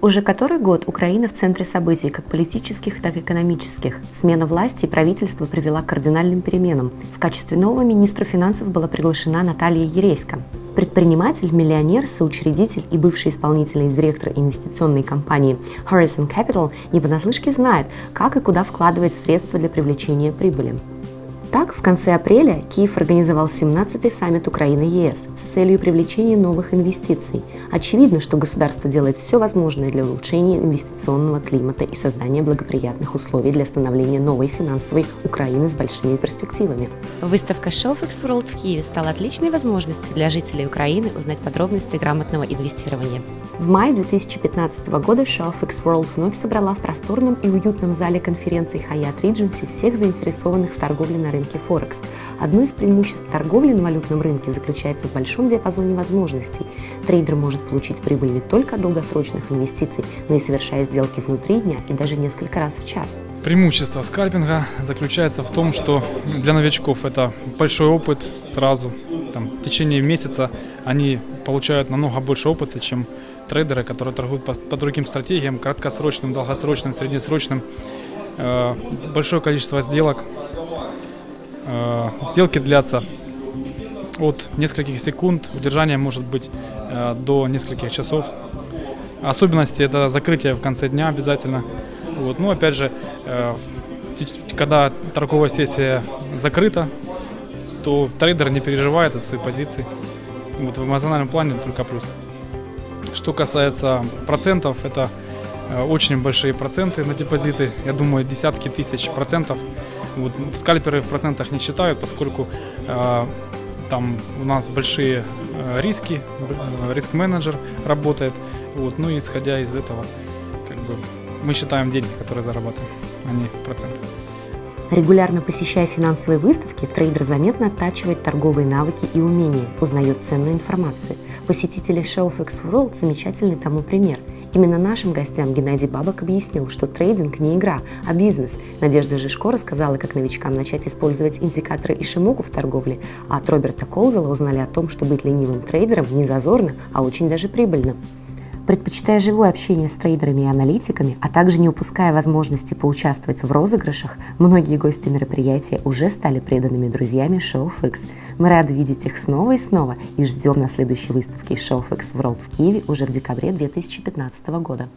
Уже который год Украина в центре событий как политических, так и экономических. Смена власти и правительства привела к кардинальным переменам. В качестве нового министра финансов была приглашена Наталья Ерейска. Предприниматель, миллионер, соучредитель и бывший исполнительный директор инвестиционной компании Horizon Capital не понаслышке знает, как и куда вкладывать средства для привлечения прибыли. Так, в конце апреля Киев организовал 17-й саммит Украины-ЕС с целью привлечения новых инвестиций. Очевидно, что государство делает все возможное для улучшения инвестиционного климата и создания благоприятных условий для становления новой финансовой Украины с большими перспективами. Выставка Showfix World в Киеве стала отличной возможностью для жителей Украины узнать подробности грамотного инвестирования. В мае 2015 года Showfix World вновь собрала в просторном и уютном зале конференции Hyatt Regency всех заинтересованных в торговле на рынке Форекс. Одно из преимуществ торговли на валютном рынке заключается в большом диапазоне возможностей. Трейдер может получить прибыль не только от долгосрочных инвестиций, но и совершая сделки внутри дня и даже несколько раз в час. Преимущество скальпинга заключается в том, что для новичков это большой опыт сразу. Там, в течение месяца они получают намного больше опыта, чем трейдеры, которые торгуют по, по другим стратегиям, краткосрочным, долгосрочным, среднесрочным. Э, большое количество сделок. Э, сделки длятся от нескольких секунд, удержание может быть э, до нескольких часов. Особенности это закрытие в конце дня обязательно. Вот. Ну, опять же, э, когда торговая сессия закрыта, то трейдер не переживает от своей позиции. Вот в эмоциональном плане только плюс. Что касается процентов, это очень большие проценты на депозиты. Я думаю, десятки тысяч процентов. Вот, скальперы в процентах не считают, поскольку э, там у нас большие э, риски, э, риск-менеджер работает. Вот, ну и исходя из этого, как бы, мы считаем деньги, которые зарабатываем, а не проценты. Регулярно посещая финансовые выставки, трейдер заметно оттачивает торговые навыки и умения, узнает ценную информацию. Посетители Showfix World – замечательный тому пример. Именно нашим гостям Геннадий Бабок объяснил, что трейдинг не игра, а бизнес. Надежда Жишко рассказала, как новичкам начать использовать индикаторы Ишимоку в торговле, а от Роберта Колвилла узнали о том, что быть ленивым трейдером не зазорно, а очень даже прибыльно. Предпочитая живое общение с трейдерами и аналитиками, а также не упуская возможности поучаствовать в розыгрышах, многие гости мероприятия уже стали преданными друзьями Fix. Мы рады видеть их снова и снова и ждем на следующей выставке Fix World в Киеве уже в декабре 2015 года.